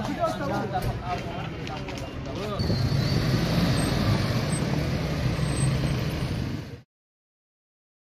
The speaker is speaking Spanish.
Gracias.